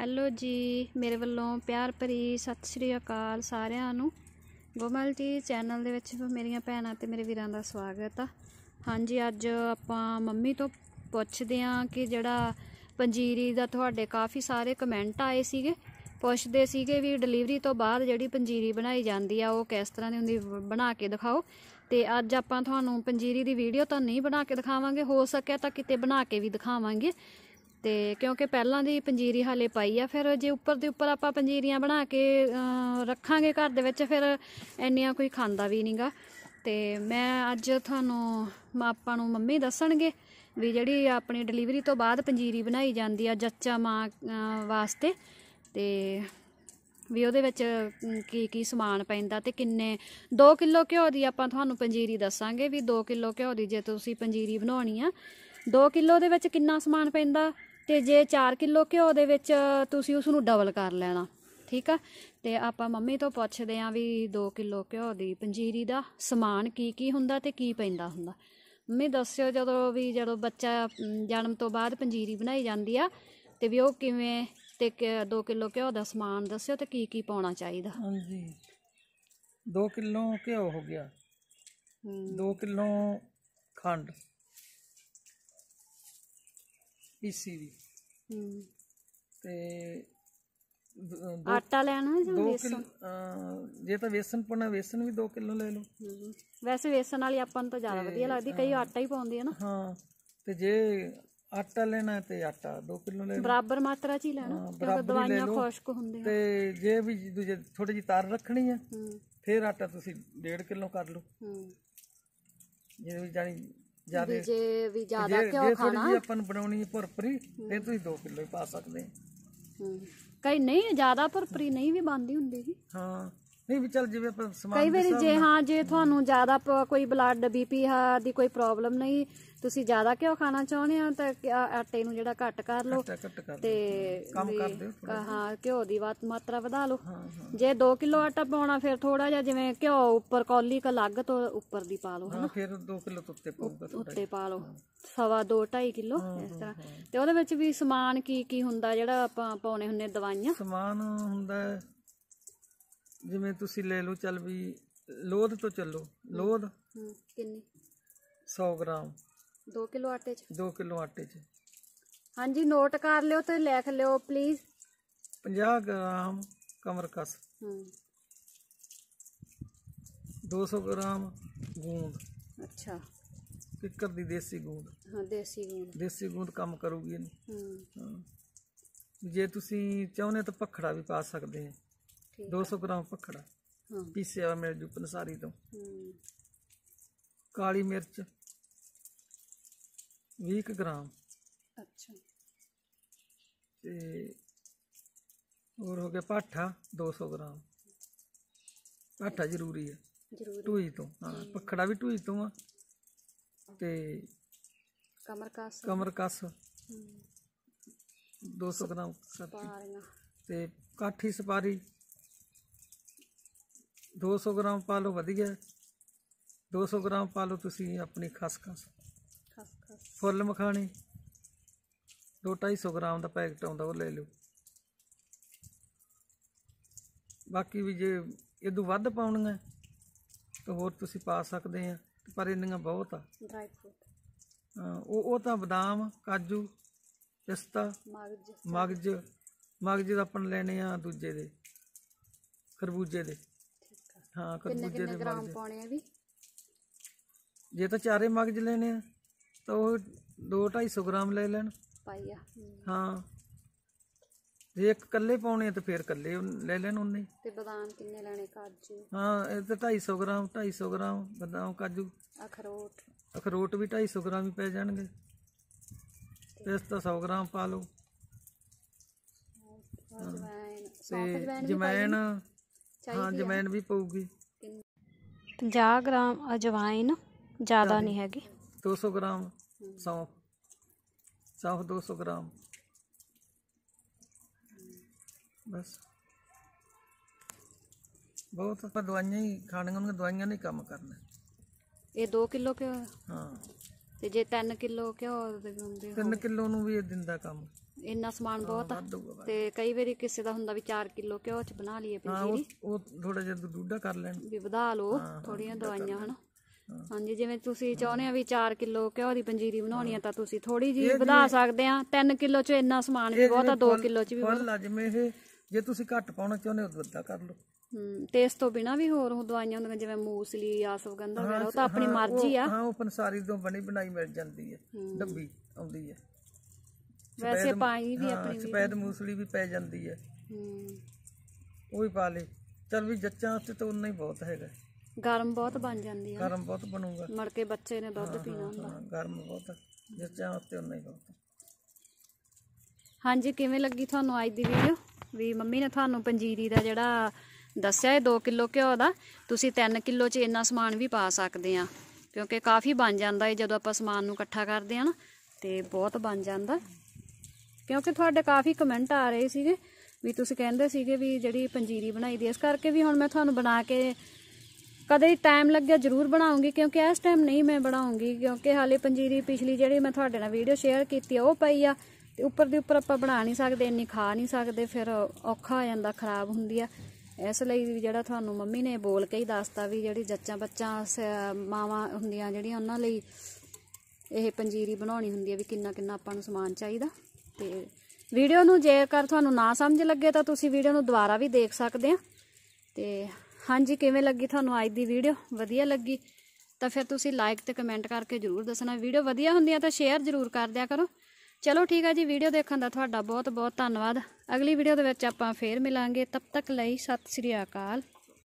Hello ਜੀ, ਮੇਰੇ ਵੱਲੋਂ ਪਿਆਰ ਭਰੀ ਸਤਿ ਸ਼੍ਰੀ ਅਕਾਲ ਸਾਰਿਆਂ ਨੂੰ। ਗੋਮਲ ਜੀ, ਚੈਨਲ ਦੇ ਵਿੱਚ ਮੇਰੀਆਂ ਭੈਣਾਂ ਤੇ ਮੇਰੇ ਵੀਰਾਂ ਦਾ ਸਵਾਗਤ ਆ। ਹਾਂਜੀ, ਅੱਜ ਆਪਾਂ ਮੰਮੀ ਤੋਂ ਪੁੱਛਦੇ ਆਂ ਕਿ ਜਿਹੜਾ ਪੰਜੀਰੀ ਦਾ ਤੁਹਾਡੇ ਕਾਫੀ ਸਾਰੇ ਕਮੈਂਟ ਆਏ ਸੀਗੇ। ਪੁੱਛਦੇ ਸੀਗੇ ਵੀ ਡਿਲੀਵਰੀ ਤੋਂ ਬਾਅਦ ਜਿਹੜੀ ਪੰਜੀਰੀ ਬਣਾਈ ਜਾਂਦੀ ਆ, ਉਹ ਕਿਸ ਤਰ੍ਹਾਂ ਦੀ ਹੁੰਦੀ, ਬਣਾ ਕੇ ਦਿਖਾਓ। ਤੇ ਅੱਜ ਆਪਾਂ ਤੁਹਾਨੂੰ ਪੰਜੀਰੀ ਦੀ ਵੀਡੀਓ ਤਾਂ ਨਹੀਂ ਬਣਾ ਕੇ ਦਿਖਾਵਾਂਗੇ, ਹੋ ਸਕਿਆ ਤਾਂ ਕਿਤੇ ਬਣਾ ਕੇ ਵੀ ਦਿਖਾਵਾਂਗੇ। ਤੇ ਕਿਉਂਕਿ ਪਹਿਲਾਂ ਦੀ ਪੰਜੀਰੀ ਹਾਲੇ ਪਾਈ ਆ, ਫਿਰ ਜੇ ਉੱਪਰ ਦੇ ਉੱਪਰ ਆਪਾਂ ਪੰਜੀਰੀਆਂ ਬਣਾ ਕੇ ਰੱਖਾਂਗੇ ਘਰ ਦੇ ਵਿੱਚ, ਫਿਰ ਇੰਨੀਆਂ ਕੋਈ ਖਾਂਦਾ ਵੀ ਨਹੀਂਗਾ ਤੇ ਮੈਂ ਅੱਜ ਤੁਹਾਨੂੰ ਆਪਾਂ ਨੂੰ ਮੰਮੀ ਦੱਸਣਗੇ ਵੀ ਜਿਹੜੀ ਆਪਣੀ ਡਿਲੀਵਰੀ ਤੋਂ ਬਾਅਦ ਪੰਜੀਰੀ ਬਣਾਈ ਜਾਂਦੀ ਆ ਜੱਚਾ ਮਾਂ ਵਾਸਤੇ। ਤੇ ਵੀ ਉਹਦੇ ਵਿੱਚ ਕੀ ਕੀ ਸਮਾਨ ਪੈਂਦਾ ਤੇ ਕਿੰਨੇ 2 ਕਿਲੋ ਘਿਓ ਦੀ ਆਪਾਂ ਤੁਹਾਨੂੰ ਪੰਜੀਰੀ ਦੱਸਾਂਗੇ ਵੀ 2 ਕਿਲੋ ਘਿਓ ਦੀ ਜੇ ਤੁਸੀਂ ਪੰਜੀਰੀ ਬਣਾਉਣੀ ਆ 2 ਕਿਲੋ ਦੇ ਵਿੱਚ ਕਿੰਨਾ ਸਮਾਨ ਪੈਂਦਾ? ਤੇ ਜੇ 4 ਕਿਲੋ ਘਿਓ ਦੇ ਵਿੱਚ ਤੁਸੀਂ ਉਸ ਨੂੰ ਡਬਲ ਕਰ ਲੈਣਾ ਠੀਕ ਆ? ਤੇ ਆਪਾਂ ਮੰਮੀ ਤੋਂ ਪੁੱਛਦੇ ਆਂ ਵੀ 2 ਕਿਲੋ ਘਿਓ ਦੀ ਪੰਜੀਰੀ ਦਾ ਸਮਾਨ ਕੀ ਕੀ ਹੁੰਦਾ ਤੇ ਕੀ ਪੈਂਦਾ ਹੁੰਦਾ? ਮੰਮੀ ਦੱਸਿਓ ਜਦੋਂ ਵੀ ਜਦੋਂ ਬੱਚਾ ਜਨਮ ਤੋਂ ਬਾਅਦ ਪੰਜੀਰੀ ਬਣਾਈ ਜਾਂਦੀ ਆ ਤੇ ਵੀ ਉਹ ਕਿਵੇਂ ਤੇ 2 ਕਿਲੋ ਘਿਓ ਦਾ ਸਮਾਨ ਦੱਸਿਓ ਤੇ ਕੀ ਕੀ ਪਾਉਣਾ ਚਾਹੀਦਾ? ਹਾਂਜੀ। 2 ਕਿਲੋ ਘਿਓ ਹੋ ਗਿਆ। ਹਮ, 2 ਕਿਲੋ ਖੰਡ। ਪੀਸੀ ਦੀ। ਹਮ। ਤੇ ਆਟਾ ਲੈਣਾ ਜਾਂ 2 ਵੇਸਣ ਕਿਲੋ ਜੇ ਤਾਂ ਵੇਸਣ ਪਾਉਣਾ ਵੇਸਣ ਵੀ 2 ਕਿਲੋ ਲੈ ਲਓ ਹਮ। ਵੈਸੇ ਵੇਸਣ ਵਾਲੀ ਆਪਾਂ ਨੂੰ ਤਾਂ ਜ਼ਿਆਦਾ ਵਧੀਆ ਲੱਗਦੀ ਕਈ ਆਟਾ ਹੀ ਪਾਉਂਦੇ ਆ ਨਾ ਹਾਂ ਤੇ ਜੇ ਆਟਾ ਲੈਣਾ ਹੈ ਤੇ ਆਟਾ 2 ਕਿਲੋ ਲੈ ਲਓ ਬਰਾਬਰ ਮਾਤਰਾ ਚ ਹੀ ਲੈਣਾ ਹਾਂ, ਕਿਉਂਕਿ ਬਰਾਬਰ ਹੀ ਲੈ ਦਵਾਈਆਂ ਲਓ। ਖੁਸ਼ਕ ਹੁੰਦੀਆਂ ਤੇ ਜੇ ਵੀ ਦੂਜੇ ਥੋੜੀ ਜਿਹੀ ਤਾਰ ਰੱਖਣੀ ਹੈ ਫਿਰ ਆਟਾ ਤੁਸੀਂ 1.5 ਕਿਲੋ ਕਰ ਲਓ। ਜੇ ਵੀ ਜਾਨੀ ਜ਼ਿਆਦਾ ਵੀ ਜੇ ਵੀ ਜ਼ਿਆਦਾ ਜੇ ਘਿਓ ਜੇ ਖਾਣਾ। ਜਿਹੀ ਆਪਾਂ ਨੂੰ ਬਣਾਉਣੀ ਹੈ ਭੁਰਪਰੀ ਫਿਰ ਤੁਸੀਂ 2 ਕਿਲੋ ਹੀ ਪਾ ਸਕਦੇ। ਆ ਹਮ। ਕਈ ਨਹੀਂ ਜ਼ਿਆਦਾ ਭਰਪਰੀ ਨਹੀਂ ਵੀ ਬੰਦੀ ਹੁੰਦੀ ਜੀ। ਹਾਂ। ਨਹੀਂ ਵੀ ਚੱਲ ਜਿਵੇਂ ਆਪਾਂ ਕਈ ਸਮਾਨ ਵਾਰੀ ਜੇ ਹਾਂ ਜੇ ਤੁਹਾਨੂੰ ਜ਼ਿਆਦਾ ਪ- ਕੋਈ ਬਲੱਡ ਬੀਪੀ ਦੀ ਕੋਈ ਪ੍ਰੋਬਲਮ ਨਹੀਂ ਤੁਸੀਂ ਜ਼ਿਆਦਾ ਘਿਓ ਖਾਣਾ ਚਾਹੁੰਦੇ ਆ ਤਾਂ ਕਿ ਆ- ਆਟੇ ਨੂੰ ਜਿਹੜਾ ਘੱਟ ਕਰ ਲਓ ਕਰ ਤੇ ਕੰਮ ਵੀ, ਕਰ ਦਿਓ ਹਾਂ ਘਿਓ ਦੀ ਵਾਤ ਮਾਤਰਾ ਵਧਾ ਲਓ। ਜੇ 2 ਕਿਲੋ ਆਟਾ ਪਾਉਣਾ ਫਿਰ ਥੋੜਾ ਜਿਹਾ ਜਿਵੇਂ ਘਿਓ ਉੱਪਰ ਕੌਲੀ ਕ ਅਲੱਗ ਤੋਂ ਉੱਪਰ ਦੀ ਪਾ ਲਓ ਹਾਂ ਫਿਰ 2 ਕਿਲੋ ਤੋਂ ਉੱਤੇ ਪਊਗਾ ਉੱਤੇ ਪਾ ਲਓ। ਸਵਾ 2 2.5 ਕਿਲੋ ਇਸ ਤਰ੍ਹਾਂ। ਤੇ ਉਹਦੇ ਵਿੱਚ ਵੀ ਸਮਾਨ ਕੀ ਕੀ ਹੁੰਦਾ ਜਿਹੜਾ ਆਪਾਂ ਪਾਉਣੇ ਹੁੰਨੇ ਦਵਾਈਆਂ? ਸਮਾਨ ਹੁੰਦਾ ਹੈ, ਜਿਵੇਂ ਤੁਸੀਂ ਲੈ ਲਓ ਚੱਲ ਵੀ ਲੋਧ ਤੋਂ ਚੱਲੋ। ਲੋਧ ਹਮ, ਕਿੰਨੀ? 100 ਗ੍ਰਾਮ। 2 ਕਿਲੋ ਆਟੇ 'ਚ? 2 ਕਿਲੋ ਆਟੇ 'ਚ। ਹਾਂਜੀ ਨੋਟ ਕਰ ਲਿਓ ਤੇ ਲਿਖ ਲਿਓ ਪਲੀਜ਼ 50 ਗ੍ਰਾਮ ਕਮਰਕਸ ਹਮ 200 ਗ੍ਰਾਮ ਗੂੰਦ। ਅੱਛਾ। ਕਿੱਕਰ ਦੀ ਦੇਸੀ ਗੂੰਦ। ਹਾਂ ਦੇਸੀ ਗੂੰਦ। ਦੇਸੀ ਗੂੰਦ ਕੰਮ ਕਰੂਗੀ ਇਹਨੂੰ। ਹਮ ਹਾਂ। ਜੇ ਤੁਸੀਂ ਚਾਹੁੰਦੇ ਤਾਂ ਪਖੜਾ ਵੀ ਪਾ ਸਕਦੇ ਆ 200 ਗ੍ਰਾਮ ਪਖੜਾ ਹਾਂ। ਪੀਸਿਆ ਹੋਇਆ ਮਿਲ ਜੂ ਤੋਂ। ਕਾਲੀ ਮਿਰਚ 20 ਕੁ ਗ੍ਰਾਮ। ਅੱਛਾ। ਤੇ ਹੋਰ ਹੋ ਗਿਆ ਪਾਠਾ 200 ਗ੍ਰਾਮ। ਪਾਠਾ ਜ਼ਰੂਰੀ ਹੈ ਜ਼ਰੂਰ। ਟੂਈ ਤੋਂ ਹਾਂ ਪਖੜਾ ਵੀ ਟੂਈ ਤੋਂ ਆ। ਤੇ ਕਮਰ ਕਾਸ ਕਮਰ ਕਸ 200 ਗ੍ਰਾਮ ਤੇ ਕਾਠੀ ਸਪਾਰੀ 200 ਗ੍ਰਾਮ ਪਾ ਲਓ ਵਧੀਆ। 200 ਗ੍ਰਾਮ ਪਾ ਲਓ ਤੁਸੀਂ ਆਪਣੀ ਖਸਖਸ ਖਸ। ਖਸ ਫੁੱਲ ਮਖਾਣੇ। 2-250 ਗ੍ਰਾਮ ਦਾ ਪੈਕਟ ਆਉਂਦਾ ਉਹ ਲੈ ਲਓ। ਬਾਕੀ ਵੀ ਜੇ ਇਦੋਂ ਵੱਧ ਪਾਉਣੀਆਂ ਤਾਂ ਹੋਰ ਤੁਸੀਂ ਪਾ ਸਕਦੇ ਆ ਪਰ ਇੰਨੀਆਂ ਬਹੁਤ ਆ। Dry fruit. ਹਾਂ, ਉਹ ਉਹ ਤਾਂ ਬਦਾਮ ਕਾਜੂ ਪਿਸਤਾ ਮਗਜ। ਮਗਜ। ਮਗਜ ਦਾ ਆਪਾਂ ਲੈਣੇ ਆ ਦੂਜੇ ਦੇ ਖਰਬੂਜੇ ਦੇ। ਹਾਂ ਕਿੰਨੇ ਖਰਬੂਜੇ ਕਿੰਨੇ ਦੇ ਗ੍ਰਾਮ ਮਗਜ ਪਾਉਣੇ ਆ ਵੀ? ਜੇ ਤਾਂ ਚਾਰੇ ਮਗਜ ਲੈਣੇ ਆ ਤਾਂ ਉਹ 2-250 ਗ੍ਰਾਮ ਲੈ ਲੈਣ। ਪਾਈਆ ਹਾਂ। ਜੇ ਇੱਕ ਕੱਲੇ ਪਾਉਣੇ ਆ ਤਾਂ ਫਿਰ ਕੱਲੇ ਲੈ ਲੈਣ ਉਹਨੇ। ਹੀ। ਤੇ ਬਦਾਮ ਕਿੰਨੇ ਲੈਣੇ? ਕਾਜੂ? ਹਾਂ ਇਹ ਤਾਂ 250 ਗ੍ਰਾਮ 250 ਗ੍ਰਾਮ ਬਦਾਮ ਕਾਜੂ। ਅਖਰੋਟ। ਅਖਰੋਟ ਵੀ 250 ਗ੍ਰਾਮ ਹੀ ਪੈ ਜਾਣਗੇ। ਪਿਸਤਾ 100 ਗ੍ਰਾਮ ਪਾ ਲਓ। ਅਜਵਾਇਨ ਤੇ ਜਮੈਣ ਹਾਂ ਵੀ ਪਊਗੀ। 50 ਗ੍ਰਾਮ ਅਜਵਾਇਨ ਜ਼ਿਆਦਾ ਨਹੀਂ ਹੈਗੀ। 200 ਗ੍ਰਾਮ ਸੌਂਫ ਸੌਂਫ 200 ਗ੍ਰਾਮ। ਬਸ। ਬਹੁਤ ਆਪਾਂ ਦਵਾਈਆਂ ਹੀ ਖਾਣੀਆਂ ਉਹਨਾਂ ਦਵਾਈਆਂ ਨੇ ਕੰਮ ਕਰਨਾ। ਇਹ 2 ਕਿਲੋ ਘਿਓ ਹਾਂ। ਤੇ ਜੇ 3 ਕਿਲੋ ਘਿਓ ਦੇ ਦਿੰਦੇ ਹੋ 3 ਕਿਲੋ ਨੂੰ ਵੀ ਇਹ ਦਿੰਦਾ ਕੰਮ। ਇੰਨਾ ਸਮਾਨ ਬਹੁਤ ਆ। ਵਾਧੂ ਆ ਤੇ ਕਈ ਵਾਰੀ ਕਿਸੇ ਦਾ ਹੁੰਦਾ ਵੀ 4 ਕਿਲੋ ਘਿਓ ਚ ਬਣਾ ਲਈਏ ਹਾਂ ਪੰਜੀਰੀ ਉਹ ਉਹ ਥੋੜਾ ਜਿਹਾ ਡੂਡਾ ਕਰ ਲੈਣ। ਵੀ ਵਧਾ ਲਓ ਥੋੜੀਆਂ ਦਵਾਈਆਂ ਹਨਾ? ਹਾਂਜੀ ਜਿਵੇਂ ਤੁਸੀਂ ਚਾਹੁੰਦੇ ਆ ਵੀ 4 ਕਿਲੋ ਘਿਓ ਦੀ ਪੰਜੀਰੀ ਬਣਾਉਣੀ ਆ ਤਾਂ ਤੁਸੀਂ ਥੋੜੀ ਜੀ ਵਧਾ ਸਕਦੇ ਆ। 3 ਕਿਲੋ ਚ ਇੰਨਾ ਸਮਾਨ ਵੀ ਬਹੁਤ ਆ 2 ਕਿਲੋ ਚ ਵੀ ਫਲ ਆ ਜਿਵੇਂ ਇਹ ਜੇ ਤੁਸੀਂ ਘੱਟ ਪਾਉਣਾ ਚਾਹੁੰਦੇ ਹੋ ਤਾਂ ਕਰ ਲਓ। ਹੂੰ ਤੇ ਇਸ ਤੋਂ ਬਿਨਾ ਵੀ ਹੋਰ ਉਹ ਦਵਾਈਆਂ ਹੁੰਦੀਆਂ ਜਿਵੇਂ ਮੂਸਲੀ ਆਸਵਗੰਧਾ ਵਗੈਰਾ ਉਹ ਤਾਂ ਆਪਣੀ ਮਰਜ਼ੀ ਆ। ਹਾਂ ਉਹ ਪੰਸਾਰੀ ਤੋਂ ਬਣੀ ਬਣਾਈ ਮਿਲ ਜਾਂਦੀ ਹੈ। ਡੱਬੀ ਆਉਂਦੀ ਹੈ ਵੈਸੇ ਪਾਈ ਵੀ ਹਾਂ ਸਫੈਦ ਮੂਸਲੀ ਵੀ ਪੈ ਜਾਂਦੀ ਹੈ। ਹੂੰ। ਉਹ ਵੀ ਪਾ ਲੇ ਚਲ ਵੀ ਜੱਚਾਂ ਤੇ ਤਾਂ ਉਨਾ ਹੀ ਬਹੁਤ ਹੈਗਾ। ਗਰਮ ਬਹੁਤ ਬਣ ਜਾਂਦੀ ਆ ਗਰਮ ਬਹੁਤ ਬਣੂਗਾ। ਮੜ ਕੇ ਬੱਚੇ ਨੇ ਦੁੱਧ ਪੀਣਾ ਹੁੰਦਾ। ਹਾਂ ਗਰਮ ਬਹੁਤ ਜੱਚਾਂ ਉੱਤੇ ਉਨਾ ਹੀ ਬਹੁਤ ਹਾਂਜੀ ਕਿਵੇਂ ਲੱਗੀ ਤੁਹਾਨੂੰ ਅੱਜ ਦੀ ਵੀਡੀਓ ਵੀ ਮੰਮੀ ਨੇ ਤੁਹਾਨੂੰ ਪੰਜੀਰੀ ਦਾ ਜਿਹੜਾ ਦੱਸਿਆ ਹੈ 2 ਕਿਲੋ ਘਿਓ ਦਾ ਤੁਸੀਂ 3 ਕਿਲੋ ਚ ਇੰਨਾ ਸਮਾਨ ਵੀ ਪਾ ਸਕਦੇ ਆ। ਕਿਉਂਕਿ ਕਾਫੀ ਬਣ ਜਾਂਦਾ ਹੈ ਜਦੋਂ ਆਪਾਂ ਸਮਾਨ ਨੂੰ ਇਕੱਠਾ ਕਰਦੇ ਆ ਨਾ ਤੇ ਬਹੁਤ ਬਣ ਜਾਂਦਾ। ਕਿਉਂਕਿ ਤੁਹਾਡੇ ਕਾਫੀ ਕਮੈਂਟ ਆ ਰਹੇ ਸੀਗੇ ਵੀ ਤੁਸੀਂ ਕਹਿੰਦੇ ਸੀਗੇ ਵੀ ਜਿਹੜੀ ਪੰਜੀਰੀ ਬਣਾਈ ਦੀ ਇਸ ਕਰਕੇ ਵੀ ਹੁਣ ਮੈਂ ਤੁਹਾਨੂੰ ਬਣਾ ਕੇ ਕਦੇ ਟਾਈਮ ਲੱਗਿਆ ਜ਼ਰੂਰ ਬਣਾਉਂਗੀ, ਕਿਉਂਕਿ ਇਸ ਟਾਈਮ ਨਹੀਂ ਮੈਂ ਬਣਾਉਂਗੀ, ਕਿਉਂਕਿ ਹਾਲੇ ਪੰਜੀਰੀ ਪਿਛਲੀ ਜਿਹੜੀ ਮੈਂ ਤੁਹਾਡੇ ਨਾਲ ਵੀਡੀਓ ਸ਼ੇਅਰ ਕੀਤੀ ਉਹ ਪਈ ਆ ਤੇ ਉੱਪਰ ਦੀ ਉੱਪਰ ਆਪਾਂ ਬਣਾ ਨਹੀਂ ਸਕਦੇ, ਇੰਨੀ ਖਾ ਨਹੀਂ ਸਕਦੇ, ਫਿਰ ਔਖਾ ਹੋ ਜਾਂਦਾ, ਖਰਾਬ ਹੁੰਦੀ ਆ। ਇਸ ਲਈ ਵੀ ਜਿਹੜਾ ਤੁਹਾਨੂੰ ਮੰਮੀ ਨੇ ਬੋਲ ਕੇ ਹੀ ਦੱਸਤਾ ਵੀ ਜਿਹੜੀ ਜੱਚਾਂ ਬੱਚਾਂ, ਸ- ਮਾਵਾਂ ਹੁੰਦੀਆਂ ਜਿਹੜੀਆਂ, ਉਹਨਾਂ ਲਈ ਇਹ ਪੰਜੀਰੀ ਬਣਾਉਣੀ ਹੁੰਦੀ ਹੈ ਵੀ ਕਿੰਨਾ ਕਿੰਨਾ ਆਪਾਂ ਨੂੰ ਸਮਾਨ ਚਾਹੀਦਾ। ਤੇ ਵੀਡੀਓ ਨੂੰ ਜੇਕਰ ਤੁਹਾਨੂੰ ਨਾ ਸਮਝ ਲੱਗੇ ਤਾਂ ਤੁਸੀਂ ਵੀਡੀਓ ਨੂੰ ਦੁਬਾਰਾ ਵੀ ਦੇਖ ਸਕਦੇ ਆ। ਤੇ ਹਾਂਜੀ, ਕਿਵੇਂ ਲੱਗੀ ਤੁਹਾਨੂੰ ਅੱਜ ਦੀ ਵੀਡੀਓ? ਵਧੀਆ ਲੱਗੀ? ਤਾਂ ਫਿਰ ਤੁਸੀਂ ਲਾਈਕ ਤੇ ਕਮੈਂਟ ਕਰਕੇ ਜਰੂਰ ਦੱਸਣਾ। ਵੀਡੀਓ ਵਧੀਆ ਹੁੰਦੀ ਆ ਤਾਂ ਸ਼ੇਅਰ ਜਰੂਰ ਕਰ ਦਿਆ ਕਰੋ। ਚਲੋ ਠੀਕ ਆ ਜੀ, ਵੀਡੀਓ ਦੇਖਣ ਦਾ ਤੁਹਾਡਾ ਬਹੁਤ ਬਹੁਤ ਧੰਨਵਾਦ। ਅਗਲੀ ਵੀਡੀਓ ਦੇ ਵਿੱਚ ਆਪਾਂ ਫੇਰ ਮਿਲਾਂਗੇ। ਤਬ ਤੱਕ ਲਈ ਸਤਿ ਸ੍ਰੀ ਅਕਾਲ।